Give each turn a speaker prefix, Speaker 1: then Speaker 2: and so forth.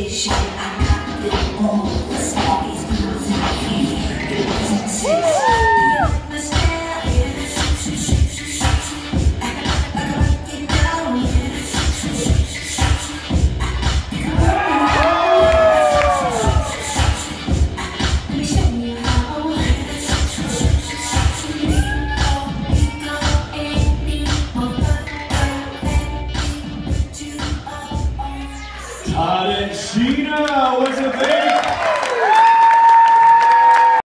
Speaker 1: 你是爱。
Speaker 2: And she Sheena, what's up?